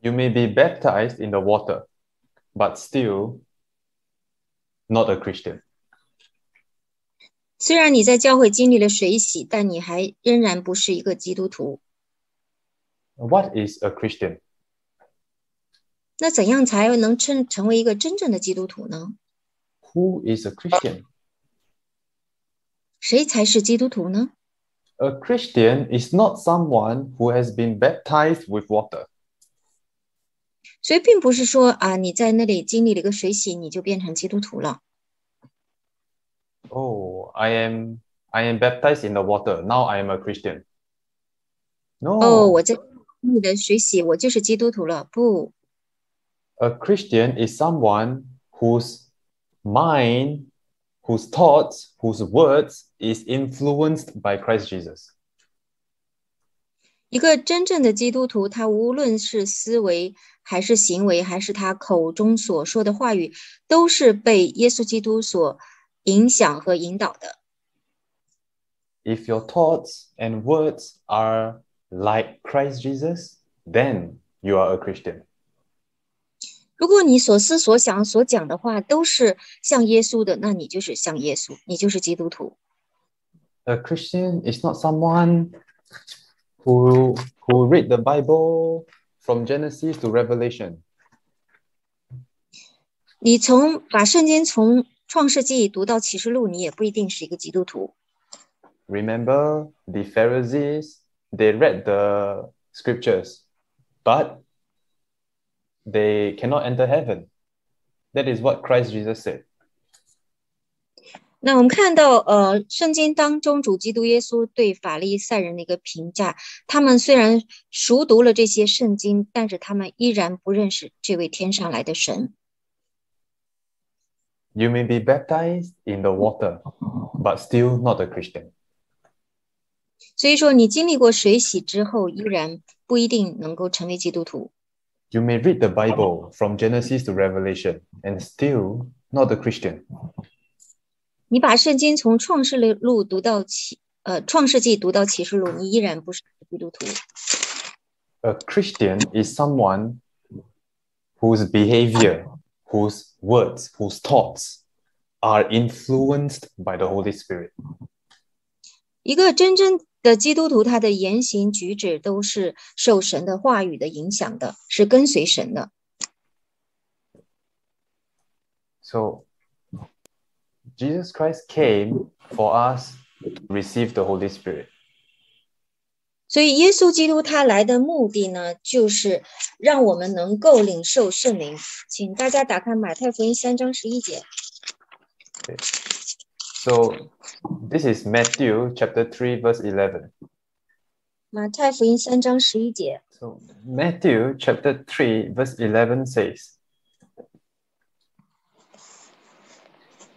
You may be baptized in the water, but still not a Christian. 虽然你在教会经历了水洗，但你还仍然不是一个基督徒。 What is a Christian? 那怎样才能称成为一个真正的基督徒呢？ Who is a Christian? 谁才是基督徒呢？ A Christian is not someone who has been baptized with water. 所以并不是说啊，你在那里经历了一个水洗，你就变成基督徒了。 Oh, I am I am baptized in the water. Now I am a Christian. No. 哦，我在经历了水洗，我就是基督徒了。不， A Christian is someone whose mind, whose thoughts, whose words is influenced by Christ Jesus. 一个真正的基督徒，他无论是思维还是行为，还是他口中所说的话语，都是被耶稣基督所影响和引导的。 If your thoughts and words are like Christ Jesus, then you are a Christian. 如果你所思所想所讲的话都是像耶稣的，那你就是像耶稣，你就是基督徒。 A Christian is not someone who who read the Bible from Genesis to Revelation. 你从把圣经从创世纪读到启示录，你也不一定是一个基督徒。 Remember the Pharisees, they read the scriptures, but they cannot enter heaven. That is what Christ Jesus said. 那我们看到，呃，圣经当中主基督耶稣对法利赛人的一个评价，他们虽然熟读了这些圣经，但是他们依然不认识这位天上来的神。You may be baptized in the water, but still not a Christian. 所以说，你经历过水洗之后，依然不一定能够成为基督徒。You may read the Bible from Genesis to Revelation and still not a Christian. 你把圣经从创世录读到启，呃，创世纪读到启示录，你依然不是基督徒。A Christian is someone whose behavior, whose words, whose thoughts are influenced by the Holy Spirit. 一个真正的基督徒，他的言行举止都是受神的话语的影响的，是跟随神的。So, Jesus Christ came for us to receive the Holy Spirit. 所以，耶稣基督他来的目的呢，就是让我们能够领受圣灵。请大家打开马太福音三章十一节。 So, this is Matthew chapter 3, verse 11. 马太福音三章十一节， So, Matthew chapter 3, verse 11 says,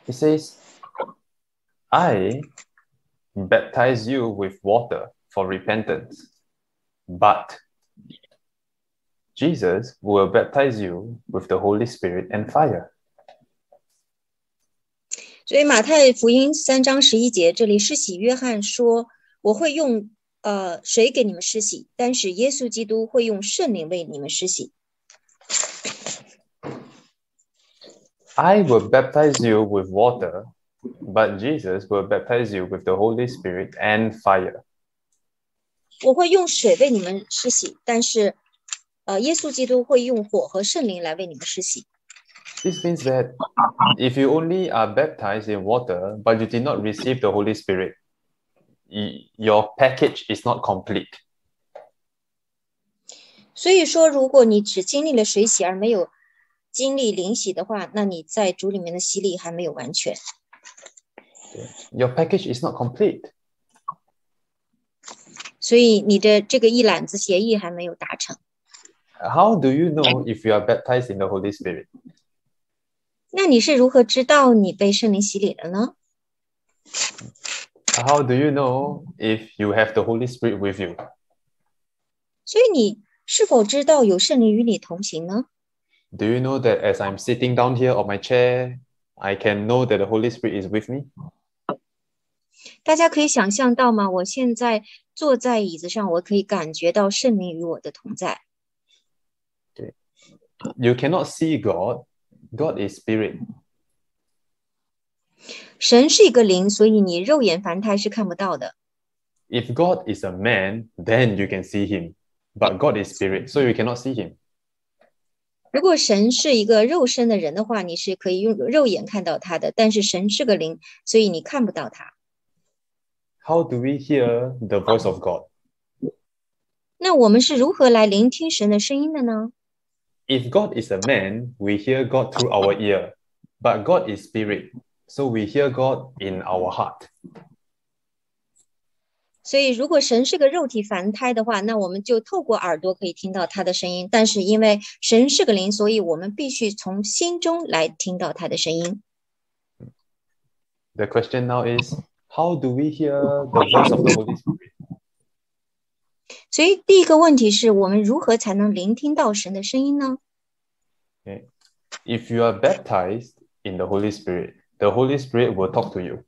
It says, I baptize you with water for repentance, but Jesus will baptize you with the Holy Spirit and fire. 所以马太福音三章十一节，这里施洗约翰说：“我会用呃水给你们施洗，但是耶稣基督会用圣灵为你们施洗。 I will baptize you with water, but Jesus will baptize you with the Holy Spirit and fire. 我会用水为你们施洗，但是呃耶稣基督会用火和圣灵来为你们施洗。 This means that if you only are baptized in water, but you did not receive the Holy Spirit, y- your package is not complete. 所以说，如果你只经历了水洗而没有 经历灵洗的话，那你在主里面的洗礼还没有完全。 Your package is not complete. 所以你的这个一揽子协议还没有达成。 How do you know if you are baptized in the Holy Spirit? 那你是如何知道你被圣灵洗礼了呢？ How do you know if you have the Holy Spirit with you? 所以你是否知道有圣灵与你同行呢？ Do you know that as I'm sitting down here on my chair, I can know that the Holy Spirit is with me? 大家可以想象到吗？我现在坐在椅子上，我可以感觉到圣灵与我的同在。 You cannot see God. God is spirit. 神是一个灵，所以你肉眼凡胎是看不到的。 If God is a man, then you can see him. But God is spirit, so you cannot see him. 如果神是一个肉身的人的话，你是可以用肉眼看到他的，但是神是个灵，所以你看不到他。 How do we hear the voice of God? 那我们是如何来聆听神的声音的呢？ If God is a man, we hear God through our ear. But God is spirit, so we hear God in our heart. 所以，如果神是个肉体凡胎的话，那我们就透过耳朵可以听到他的声音。但是，因为神是个灵，所以我们必须从心中来听到他的声音。 The question now is how do we hear the voice of the Holy Spirit? 所以，第一个问题是我们如何才能聆听到神的声音呢？ Okay. If you are baptized in the Holy Spirit, the Holy Spirit will talk to you.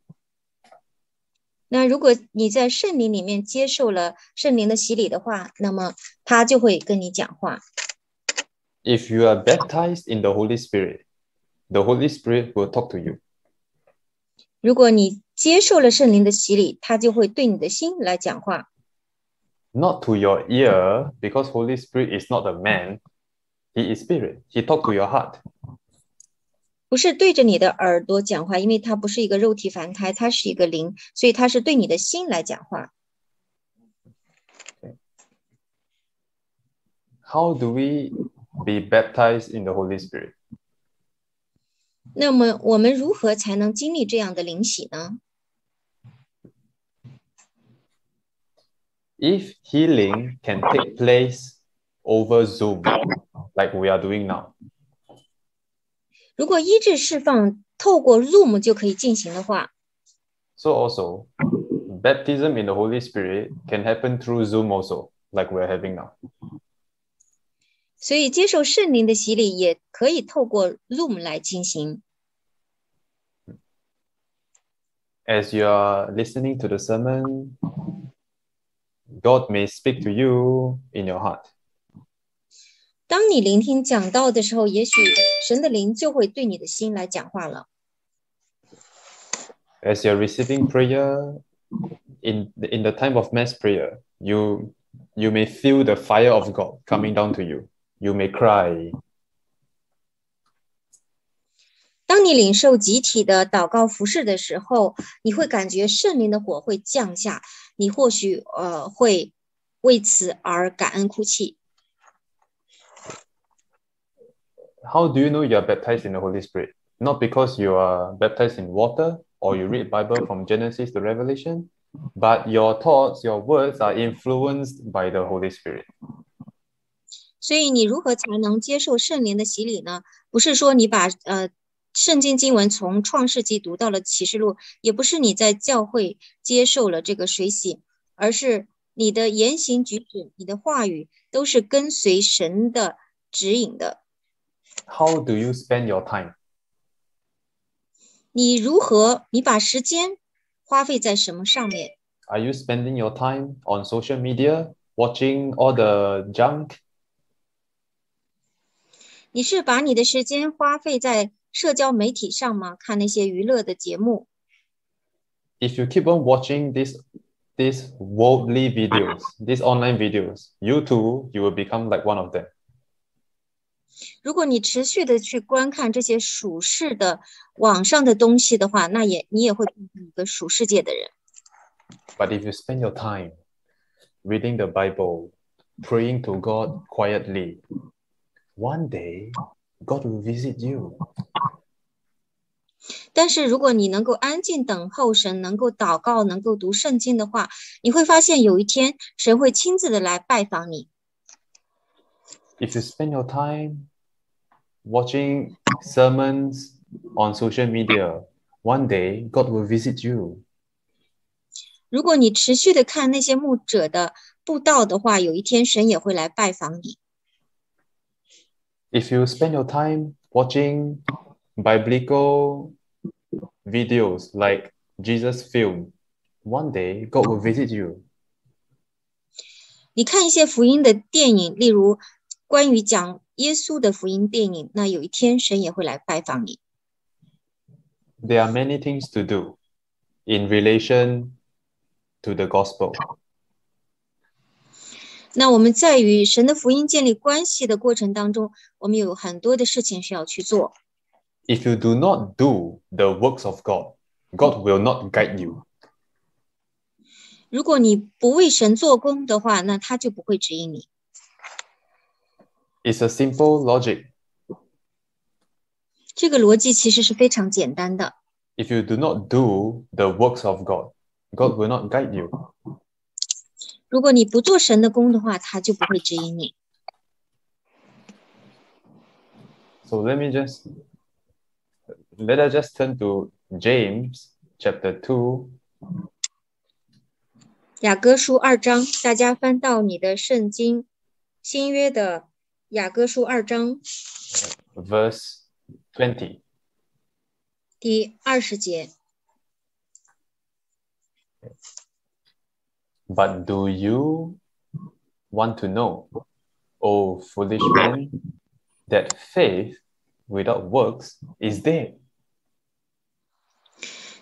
那如果你在圣灵里面接受了圣灵的洗礼的话，那么他就会跟你讲话。 If you are baptized in the Holy Spirit, the Holy Spirit will talk to you. 如果你接受了圣灵的洗礼，他就会对你的心来讲话， Not to your ear, because Holy Spirit is not a man. He is spirit. He talk to your heart. 不是对着你的耳朵讲话，因为他不是一个肉体凡胎，他是一个灵，所以他是对你的心来讲话。 How do we be baptized in the Holy Spirit? 那么我们如何才能经历这样的灵洗呢？ If healing can take place over Zoom, like we are doing now, 如果医治释放透过 Zoom 就可以进行的话， so also baptism in the Holy Spirit can happen through Zoom also, like we're having now. 所以接受圣灵的洗礼也可以透过 Zoom 来进行。 As you are listening to the sermon, God may speak to you in your heart. 当你聆听讲道的时候，也许神的灵就会对你的心来讲话了。As you're receiving prayer in in the time of mass prayer, you you may feel the fire of God coming down to you. You may cry. 当你领受集体的祷告服侍的时候，你会感觉圣灵的火会降下，你或许呃会为此而感恩哭泣。How do you know you are baptized in the Holy Spirit? Not because you are baptized in water or you read Bible from Genesis to Revelation, but your thoughts, your words are influenced by the Holy Spirit. 所以你如何才能接受圣灵的洗礼呢？不是说你把呃圣经经文从创世纪读到了启示录，也不是你在教会接受了这个水洗，而是你的言行举止、你的话语都是跟随神的指引的。 How do you spend your time? 你如何？你把时间花费在什么上面？ Are you spending your time on social media, watching all the junk? 你是把你的时间花费在社交媒体上吗？看那些娱乐的节目？ If you keep on watching these these worldly videos, these online videos, you too, you will become like one of them. 如果你持续的去观看这些属世的网上的东西的话，那也你也会变成一个属世界的人。 But if you spend your time reading the Bible, praying to God quietly, one day God will visit you. 但是如果你能够安静等候神，能够祷告，能够读圣经的话，你会发现有一天神会亲自的来拜访你。 If you spend your time watching sermons on social media, one day God will visit you. 如果你持续的看那些牧者的布道的话，有一天神也会来拜访你。 If you spend your time watching biblical videos like Jesus film, one day God will visit you. 你看一些福音的电影，例如 关于讲耶稣的福音电影，那有一天神也会来拜访你。 There are many things to do in relation to the gospel. 那我们在与神的福音建立关系的过程当中，我们有很多的事情是要去做。 If you do not do the works of God, God will not guide you. 如果你不为神做工的话，那他就不会指引你。 It's a simple logic. 这个逻辑其实是非常简单的。 If you do not do the works of God, God will not guide you. 如果你不做神的工的话，他就不会指引你。 So let me just let us just turn to James chapter 2, 雅歌书二章，大家翻到你的圣经新约的 雅歌书二章 verse 20. 第二十节。 But do you want to know, O foolish man, that faith without works is dead?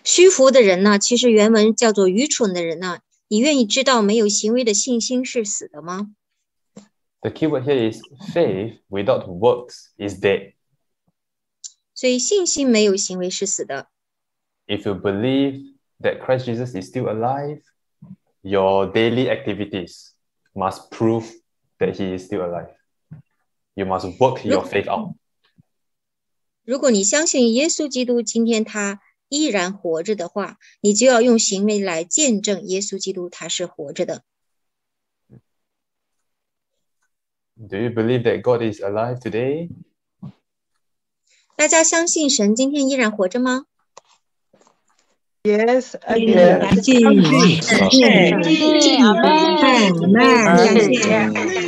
虚浮的人呢，其实原文叫做愚蠢的人呢。你愿意知道没有行为的信心是死的吗？ The key word here is faith without works is dead. 所以信心没有行为是死的。 If you believe that Christ Jesus is still alive, your daily activities must prove that he is still alive. You must work your faith out. 如果你相信耶稣基督今天他依然活着的话，你就要用行为来见证耶稣基督他是活着的。 Do you believe that God is alive today? 大家相信神今天依然活着吗？ Yes, 信 again. 信信阿门，感谢。